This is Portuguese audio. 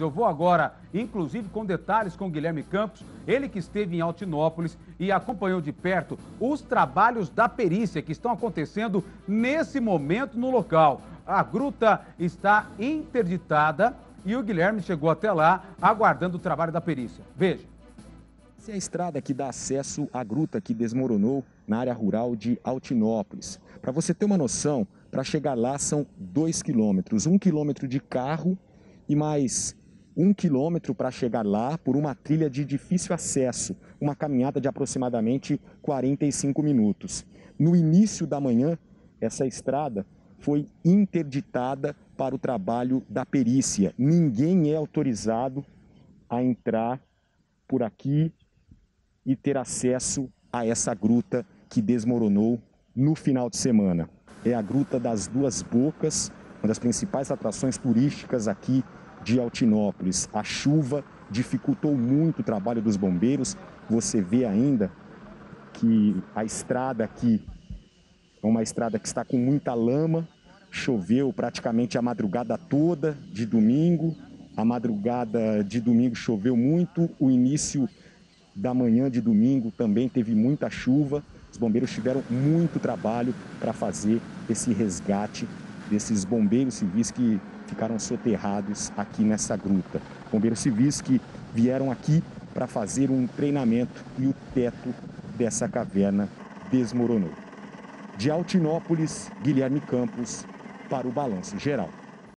Eu vou agora, inclusive, com detalhes com Guilherme Campos, ele que esteve em Altinópolis e acompanhou de perto os trabalhos da perícia que estão acontecendo nesse momento no local. A gruta está interditada e o Guilherme chegou até lá aguardando o trabalho da perícia. Veja. Essa é a estrada que dá acesso à gruta que desmoronou na área rural de Altinópolis. Para você ter uma noção, para chegar lá são dois quilômetros, um quilômetro de carro e mais um quilômetro para chegar lá por uma trilha de difícil acesso, uma caminhada de aproximadamente 45 minutos. No início da manhã, essa estrada foi interditada para o trabalho da perícia. Ninguém é autorizado a entrar por aqui e ter acesso a essa gruta que desmoronou no final de semana. É a Gruta das Duas Bocas, uma das principais atrações turísticas aqui de Altinópolis. A chuva dificultou muito o trabalho dos bombeiros. Você vê ainda que a estrada aqui é uma estrada que está com muita lama. Choveu praticamente a madrugada toda de domingo. A madrugada de domingo choveu muito. O início da manhã de domingo também teve muita chuva. Os bombeiros tiveram muito trabalho para fazer esse resgate desses bombeiros civis que ficaram soterrados aqui nessa gruta. Bombeiros civis que vieram aqui para fazer um treinamento e o teto dessa caverna desmoronou. De Altinópolis, Guilherme Campos, para o Balanço Geral.